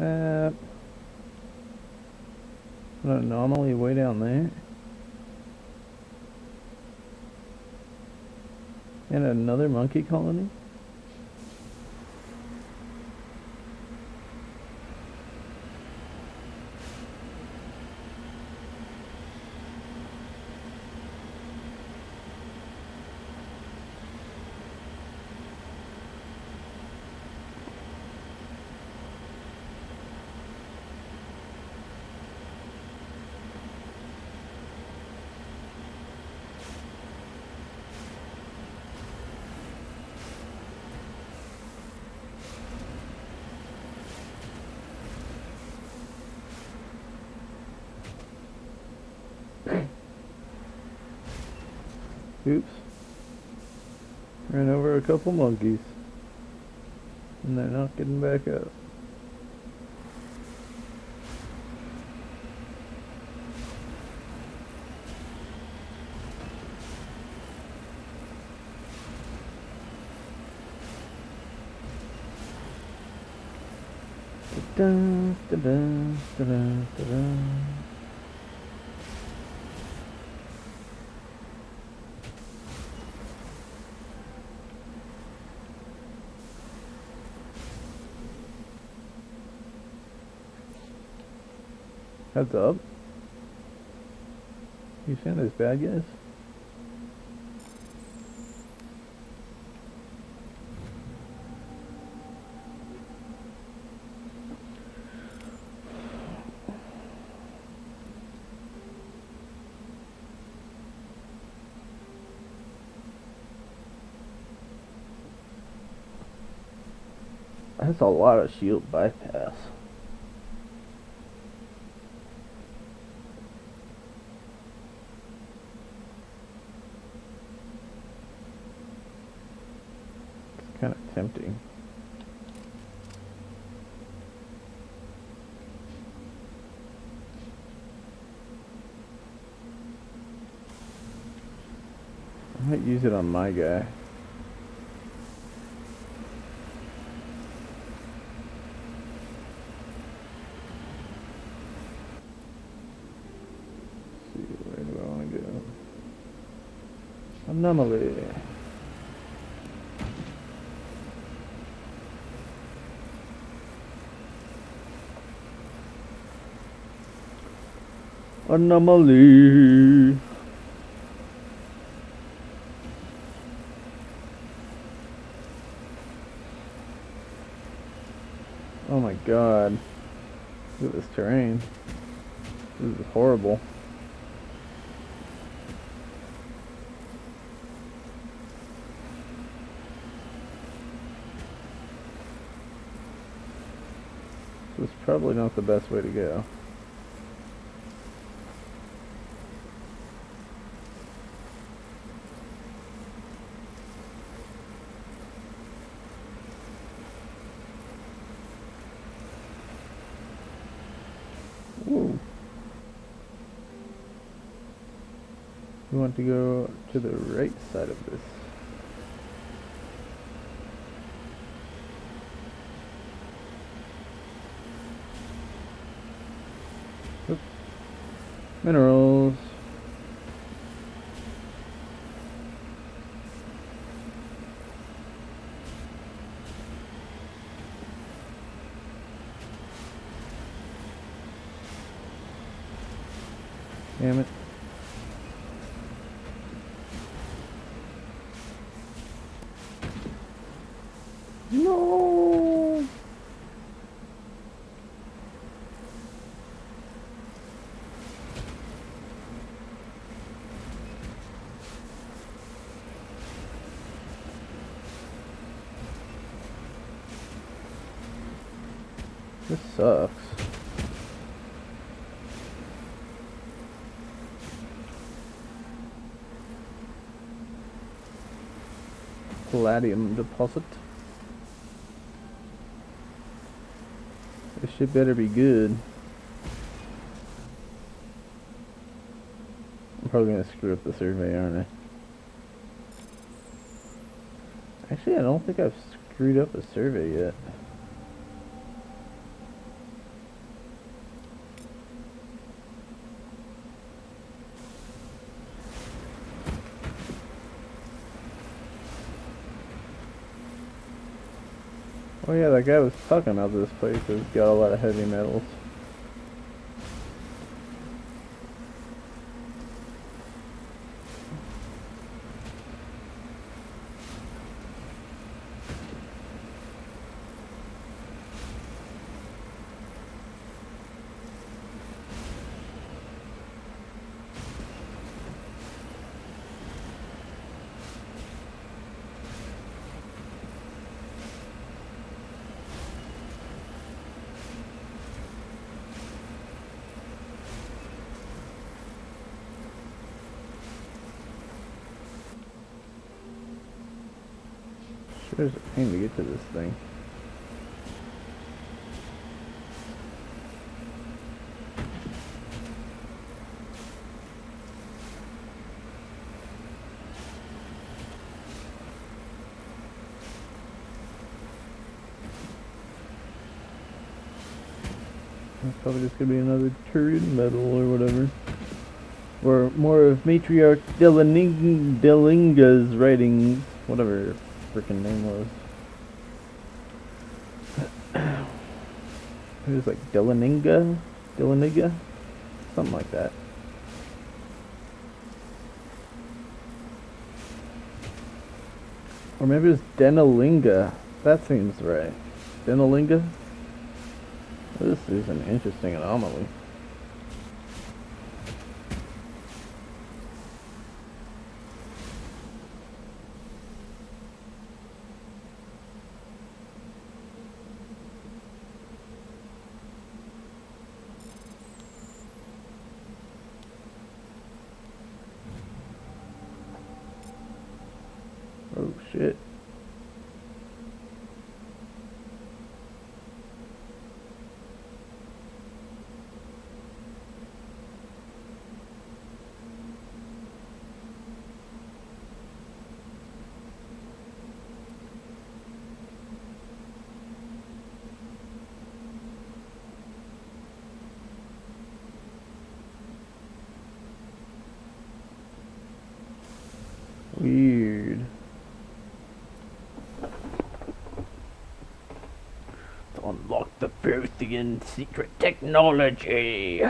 Uh, an anomaly way down there. And another monkey colony? Oops. Ran over a couple monkeys. And they're not getting back up. Da-da, da-da, da-da, da-da. Heads up. You found those bad guys? That's a lot of shield bypass. Kind of tempting. I might use it on my guy. see, where do I want to go? Anomaly. Anomaly. Oh my god. Look at this terrain. This is horrible. This is probably not the best way to go. We want to go to the right side of this. Oop. Minerals. Damn it. No. This sucks. Palladium deposit. Shit better be good. I'm probably gonna screw up the survey, aren't I? Actually, I don't think I've screwed up a survey yet. Oh yeah, that guy was talking about this place. It's got a lot of heavy metals. Sure is a pain to get to this thing. It's probably just gonna be another turret metal or whatever. Or more of Matriarch Delinga's writings, whatever freaking name was. It was like Delaninga? Delaniga? Something like that. Or maybe it's Denalinga. That seems right. Denalinga? This is an interesting anomaly. Oh shit. Weird. The secret technology.